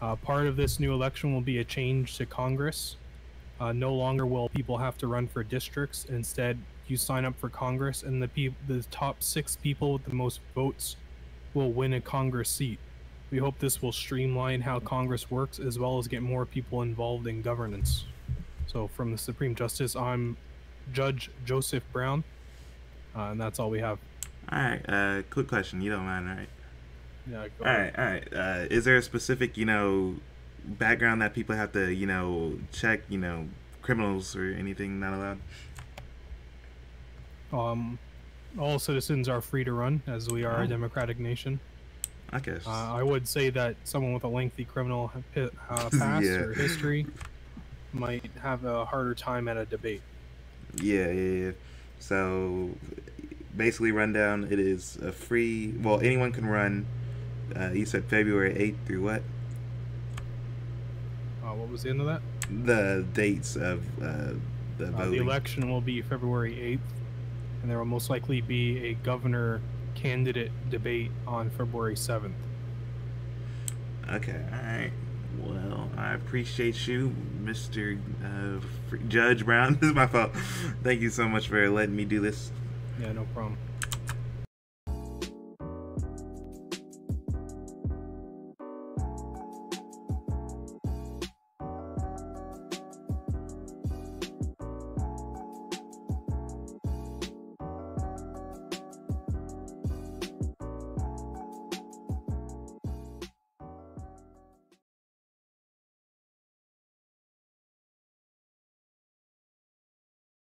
Uh, part of this new election will be a change to Congress. Uh, no longer will people have to run for districts. Instead, you sign up for Congress, and the peop- the top six people with the most votes will win a Congress seat. We hope this will streamline how Congress works, as well as get more people involved in governance. So, from the Supreme Justice, I'm Judge Joseph Brown, uh, and that's all we have. All right. Uh, quick question. You don't mind, right? All right. All right. Uh, is there a specific, you know, background that people have to, you know, check? You know, criminals or anything not allowed? Um, all citizens are free to run, as we are Oh. a democratic nation. I guess. Uh, I would say that someone with a lengthy criminal uh, past Yeah. or history might have a harder time at a debate. Yeah, yeah, yeah. So basically, rundown. It is a free. Well, anyone can run. Uh, you said February eighth through what? Uh, what was the end of that? The dates of uh, the Uh, voting. the election will be February 8th, and there will most likely be a governor candidate debate on February 7th. Okay, all right. Well, I appreciate you, Mr. Uh, Judge Brown. this is my fault. Thank you so much for letting me do this. Yeah, no problem.